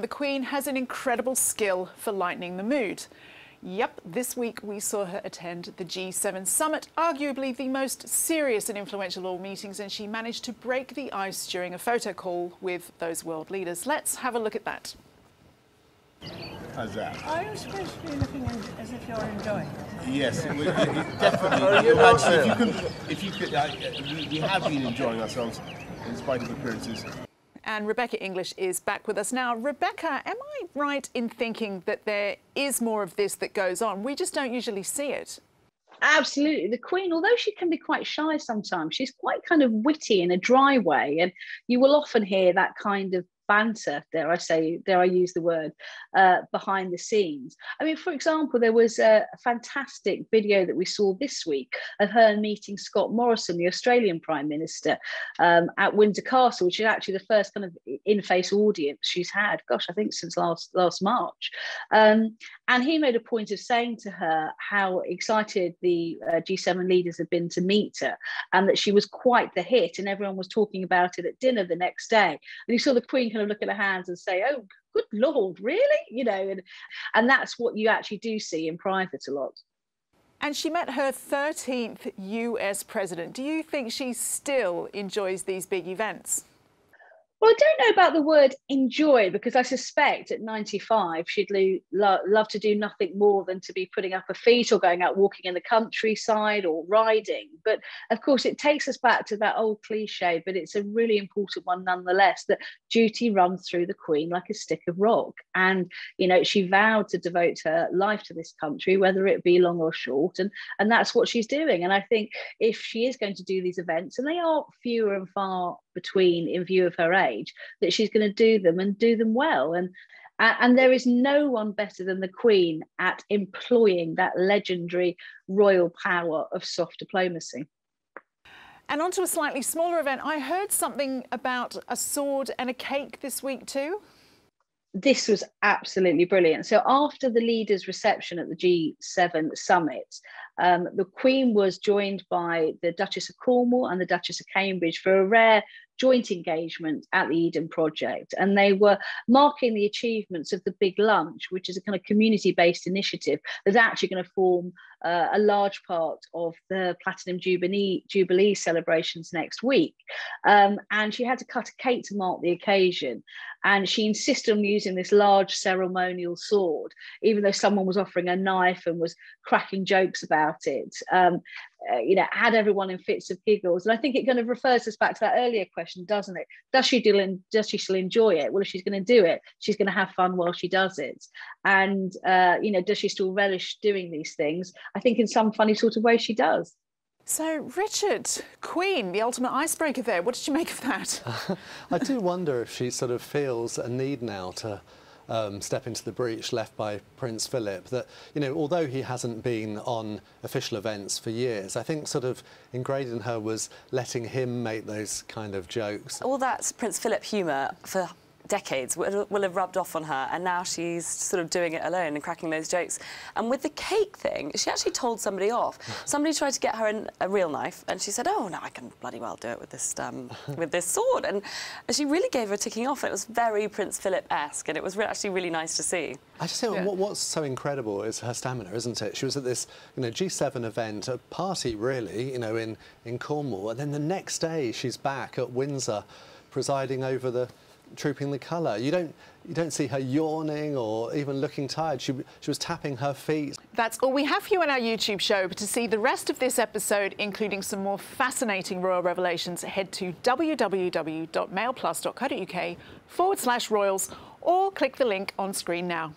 The Queen has an incredible skill for lightening the mood. Yep, this week we saw her attend the G7 summit, arguably the most serious and influential of all meetings, and she managed to break the ice during a photo call with those world leaders. Let's have a look at that. How's that? Are you supposed to be looking as if you're enjoying it? Yes, it, it, it definitely. you Actually, if you could, if you could, uh, we, we have been enjoying ourselves in spite of appearances. And Rebecca English is back with us now. Rebecca, am I right in thinking that there is more of this that goes on? We just don't usually see it. Absolutely. The Queen, although she can be quite shy sometimes, she's quite kind of witty in a dry way. And you will often hear that kind of banter, dare I say, dare I use the word, uh, behind the scenes. I mean, for example, there was a, fantastic video that we saw this week of her meeting Scott Morrison, the Australian Prime Minister, um, at Windsor Castle, which is actually the first kind of in-face audience she's had, gosh, I think since last last March. Um, and he made a point of saying to her how excited the uh, G7 leaders had been to meet her and that she was quite the hit, and everyone was talking about it at dinner the next day. And you saw the Queen kind of look at her hands and say, "Oh, good lord, really?" You know, and and that's what you actually do see in private a lot. And she met her 13th US president. Do you think she still enjoys these big events? Well, I don't know about the word enjoy because I suspect at 95 she'd lo- lo- love to do nothing more than to be putting up her feet or going out walking in the countryside or riding. But of course, it takes us back to that old cliche, but it's a really important one nonetheless that duty runs through the Queen like a stick of rock. And, you know, she vowed to devote her life to this country, whether it be long or short. And, and that's what she's doing. And I think if she is going to do these events, and they are fewer and far between in view of her age that she's going to do them and do them well and and there is no one better than the Queen at employing that legendary royal power of soft diplomacy. And on to a slightly smaller event. I heard something about a sword and a cake this week too this was absolutely brilliant. So after the leaders' reception at the G7 summit, um, the Queen was joined by the Duchess of Cornwall and the Duchess of Cambridge for a rare joint engagement at the Eden Project. And they were marking the achievements of the Big Lunch, which is a kind of community based initiative that's actually going to form uh, a large part of the Platinum Jubilee, Jubilee celebrations next week. Um, and she had to cut a cake to mark the occasion. And she insisted on using this large ceremonial sword, even though someone was offering a knife and was cracking jokes about it. Um, uh, you know, had everyone in fits of giggles. And I think it kind of refers us back to that earlier question, doesn't it? Does she do? Does she still enjoy it? Well, if she's going to do it, she's going to have fun while she does it. And uh, you know, does she still relish doing these things? I think in some funny sort of way she does. So, Richard, Queen, the ultimate icebreaker there. What did you make of that? I do wonder if she sort of feels a need now to um, step into the breach left by Prince Philip. That, you know, although he hasn't been on official events for years, I think sort of ingrained in her was letting him make those kind of jokes. All that Prince Philip humour for decades will, will, have rubbed off on her and now she's sort of doing it alone and cracking those jokes. And with the cake thing, she actually told somebody off. Somebody tried to get her in a real knife and she said, oh, no, I can bloody well do it with this, um, with this sword. And she really gave her ticking off. and It was very Prince Philip-esque and it was re actually really nice to see. I just think yeah. what, what's so incredible is her stamina, isn't it? She was at this, you know, G7 event, a party really, you know, in, in Cornwall. And then the next day she's back at Windsor presiding over the trooping the colour. You don't, you don't see her yawning or even looking tired. She, she was tapping her feet. That's all we have for you on our YouTube show. But to see the rest of this episode, including some more fascinating royal revelations, head to www.mailplus.co.uk forward slash royals or click the link on screen now.